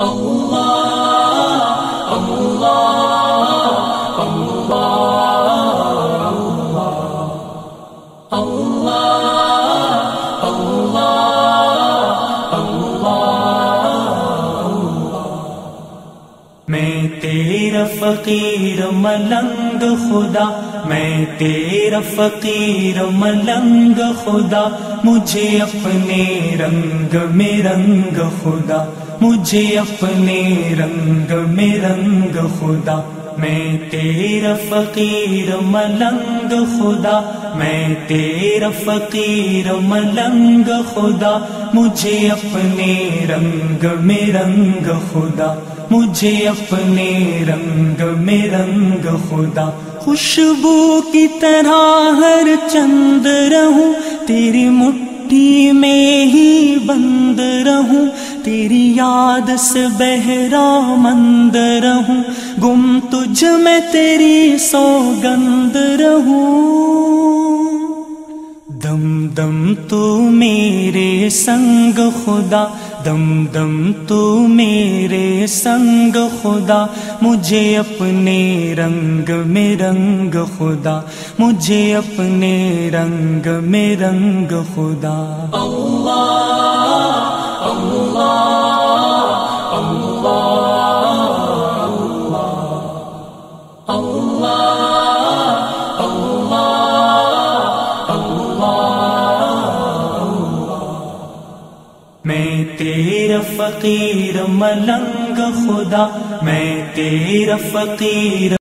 میں تیرا فقیر ملنگ خدا، میں تیرا فقیر ملنگ خدا، مجھے اپنے رنگ میں رنگ خدا۔ مجھے اپنے رنگ میں رنگ خدا، میں تیرا فقیر ملنگ خدا، میں تیرا فقیر ملنگ خدا، مجھے اپنے رنگ میں رنگ خدا، مجھے اپنے رنگ میں رنگ خدا۔ خوشبو کی طرح ہر چند رہوں، تیری مٹھی میں ہی بند رہوں۔ تیری یاد سے بہرا مند رہوں، گم تجھ میں تیری سوگند رہوں۔ دم دم تو میرے سنگ خدا، دم دم تو میرے سنگ خدا، مجھے اپنے رنگ میں رنگ خدا، مجھے اپنے رنگ میں رنگ خدا۔ میں تیرا فقیر ملنگ خدا میں تیرا فقیر